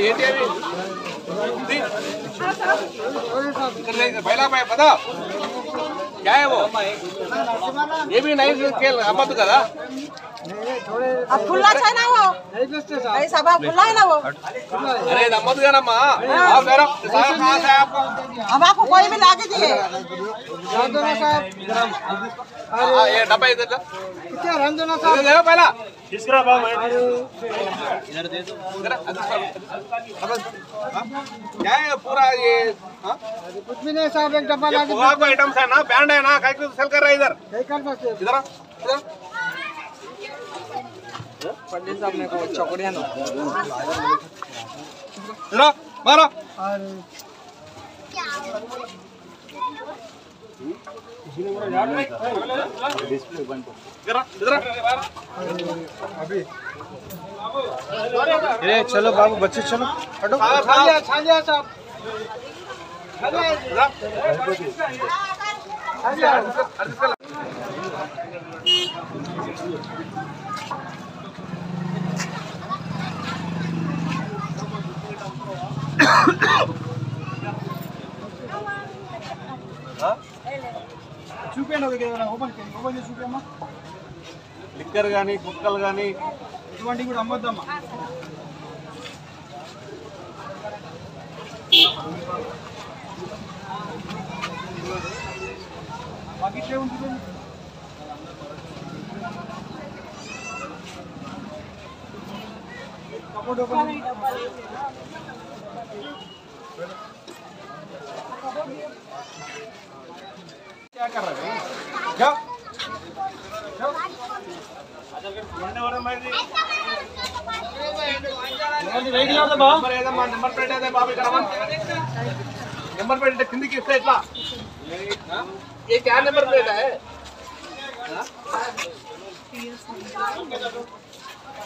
ఏంటి అవి బయలాబాయ్ పదా ఏమి నైన్ అమ్మద్దు కదా अब खुला छै ना वो? भाई साहब आप खुला है ना वो? अरे मत जाना माँ। हाँ। आप मेरा साहब कहाँ से आपको अब आपको कोई भी लाके दिए। हाँ, ये डब्बा इधर क्या रंजना साहब ले पहला। किसका बाप है इधर दे दो क्या है पूरा ये कुछ भी नहीं साहब एक डब्बा लाके आपको आइटम्स है ना बैंड है ना कहीं सेल कर रहा है इधर। इधर इधर पंडित साहब ने को चौकड़िया नो आओ, मारो और इधर आओ, इधर आओ। अरे चलो बाबू बच्चे चलो हटो खा खाओ। लिया खा लिया साहब इधर చూపించండి ఒక ఓపెన్ చేయండి ఓపెన్ చేసి చూపించమ్మా. లిక్కర్ కానీ కుక్కలు కానీ ఇటువంటి కూడా అమ్మొద్దమ్మా. బకెట్ ఉంటుంది కబోర్డ్ ఓపెన్ क्या कर रहे हैं जाओ నెంబర్ ఏదమ్మా నెంబర్ ప్లేట్ ఏదే బాబు ఇక్కడ రమ్మని. నెంబర్ ప్లేట్ అంటే కిందికి ఇస్తే ఎట్లా ఏ క్యా నెంబర్ ప్లేట్ है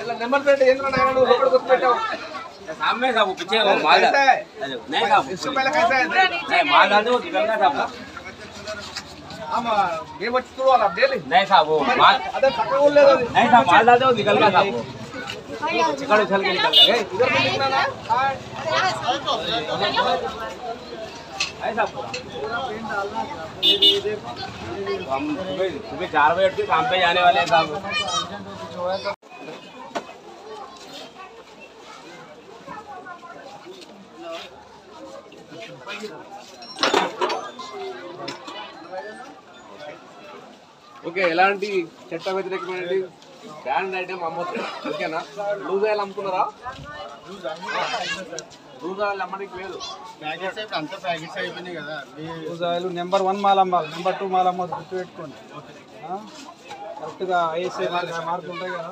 ఇలా నెంబర్ ప్లేట్ ఏంద్రా నాయన నువ్వు లోపలికి వచ్చి పెట్టావు अच्छा, सामने पीछे वो माल नहीं इससे पहले कैसा है? नहीं माल हम ये तो वाला दे ले। नहीं वो माल। अदर पकड़ नहीं माल उछल के निकल गए इधर ना हम सुबह सुबह चार बजे उठ के काम पे जाने वाले हैं साहब। ఓకే ఎలాంటి చట్ట వ్యతిరేకమైనది? బ్యాండ్ ఐటమ్ అమ్మొచ్చు ఓకేనా? లూజ్ ఆయిల్ అమ్ముతున్నారా లూజ్ ఆయిల్ అమ్మడానికి లేదు. రోజాయిలు నెంబర్ వన్ మాల అమ్మాలి. నెంబర్ టూ మాల అమ్మదు గుర్తు పెట్టుకోండి కరెక్ట్గా ఐఎస్ఐ మార్కులు ఉంటాయి కదా.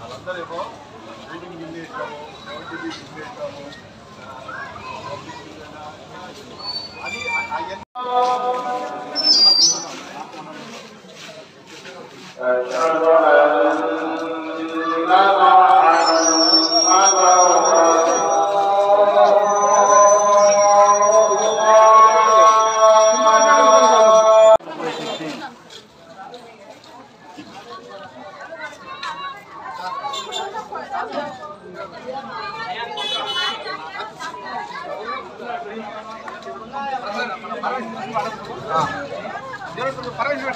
వాళ్ళందరేమో బిల్డింగ్ నిందేశాము ఎవరికి నిందేశాము పర్వాలేదు